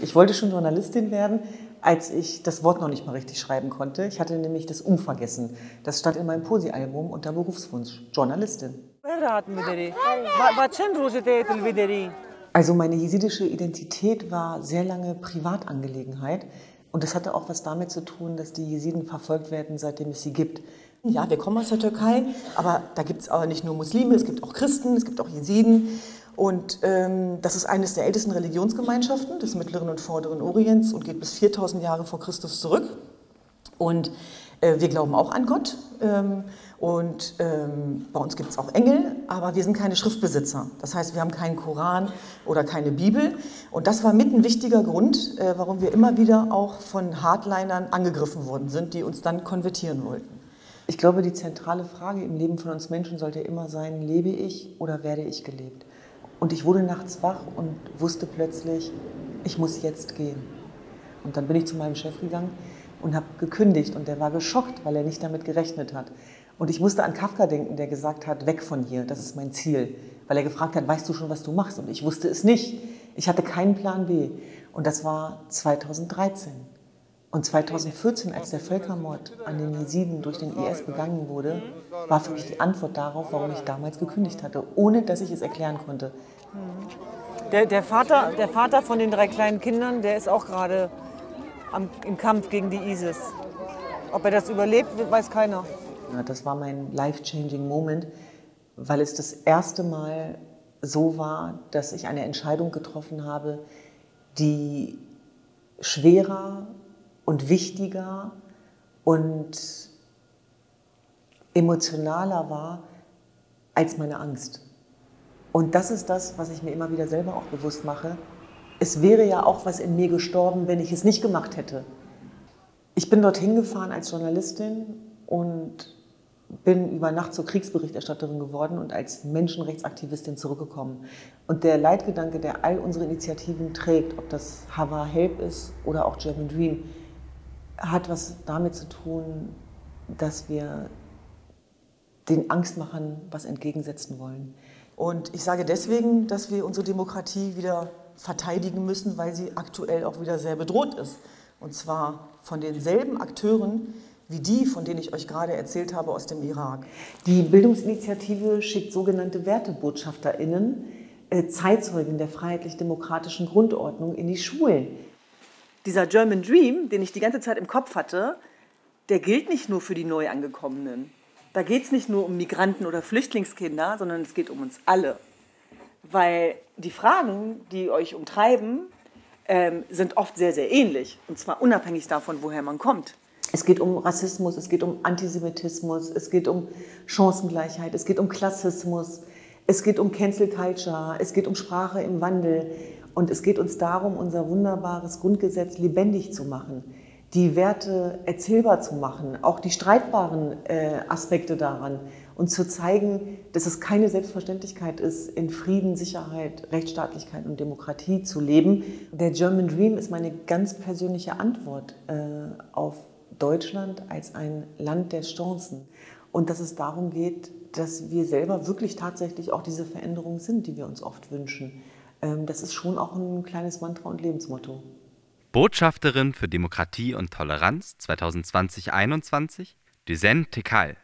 Ich wollte schon Journalistin werden, als ich das Wort noch nicht mal richtig schreiben konnte. Ich hatte nämlich das Um vergessen. Das stand in meinem Posi-Album unter Berufswunsch, Journalistin. Also meine jesidische Identität war sehr lange Privatangelegenheit. Und das hatte auch was damit zu tun, dass die Jesiden verfolgt werden, seitdem es sie gibt. Ja, wir kommen aus der Türkei, aber da gibt es aber nicht nur Muslime, es gibt auch Christen, es gibt auch Jesiden. Und ähm, das ist eines der ältesten Religionsgemeinschaften des Mittleren und Vorderen Orients und geht bis 4000 Jahre vor Christus zurück. Und äh, wir glauben auch an Gott. Ähm, und ähm, bei uns gibt es auch Engel, aber wir sind keine Schriftbesitzer. Das heißt, wir haben keinen Koran oder keine Bibel. Und das war mit ein wichtiger Grund, äh, warum wir immer wieder auch von Hardlinern angegriffen worden sind, die uns dann konvertieren wollten. Ich glaube, die zentrale Frage im Leben von uns Menschen sollte immer sein, lebe ich oder werde ich gelebt? Und ich wurde nachts wach und wusste plötzlich, ich muss jetzt gehen. Und dann bin ich zu meinem Chef gegangen und habe gekündigt und der war geschockt, weil er nicht damit gerechnet hat. Und ich musste an Kafka denken, der gesagt hat, weg von hier, das ist mein Ziel. Weil er gefragt hat, weißt du schon, was du machst? Und ich wusste es nicht. Ich hatte keinen Plan B. Und das war 2013. Und 2014, als der Völkermord an den Jesiden durch den IS begangen wurde, war für mich die Antwort darauf, warum ich damals gekündigt hatte, ohne dass ich es erklären konnte. Der, der, Vater, der Vater von den drei kleinen Kindern, der ist auch gerade im Kampf gegen die ISIS. Ob er das überlebt, weiß keiner. Ja, das war mein life-changing Moment, weil es das erste Mal so war, dass ich eine Entscheidung getroffen habe, die schwerer und wichtiger und emotionaler war als meine Angst. Und das ist das, was ich mir immer wieder selber auch bewusst mache. Es wäre ja auch was in mir gestorben, wenn ich es nicht gemacht hätte. Ich bin dorthin gefahren als Journalistin und bin über Nacht zur Kriegsberichterstatterin geworden und als Menschenrechtsaktivistin zurückgekommen. Und der Leitgedanke, der all unsere Initiativen trägt, ob das Hava Help ist oder auch German Dream, hat was damit zu tun, dass wir den Angstmachern was entgegensetzen wollen. Und ich sage deswegen, dass wir unsere Demokratie wieder verteidigen müssen, weil sie aktuell auch wieder sehr bedroht ist. Und zwar von denselben Akteuren wie die, von denen ich euch gerade erzählt habe aus dem Irak. Die Bildungsinitiative schickt sogenannte WertebotschafterInnen, äh, Zeitzeugen der freiheitlich-demokratischen Grundordnung, in die Schulen dieser German Dream, den ich die ganze Zeit im Kopf hatte, der gilt nicht nur für die Neuangekommenen. Da geht es nicht nur um Migranten oder Flüchtlingskinder, sondern es geht um uns alle. Weil die Fragen, die euch umtreiben, ähm, sind oft sehr, sehr ähnlich. Und zwar unabhängig davon, woher man kommt. Es geht um Rassismus, es geht um Antisemitismus, es geht um Chancengleichheit, es geht um Klassismus, es geht um Cancel Culture, es geht um Sprache im Wandel. Und es geht uns darum, unser wunderbares Grundgesetz lebendig zu machen, die Werte erzählbar zu machen, auch die streitbaren äh, Aspekte daran und zu zeigen, dass es keine Selbstverständlichkeit ist, in Frieden, Sicherheit, Rechtsstaatlichkeit und Demokratie zu leben. Der German Dream ist meine ganz persönliche Antwort äh, auf Deutschland als ein Land der Chancen. Und dass es darum geht, dass wir selber wirklich tatsächlich auch diese Veränderungen sind, die wir uns oft wünschen. Ähm, das ist schon auch ein kleines Mantra und Lebensmotto. Botschafterin für Demokratie und Toleranz 2020-21, Düsen Tekal.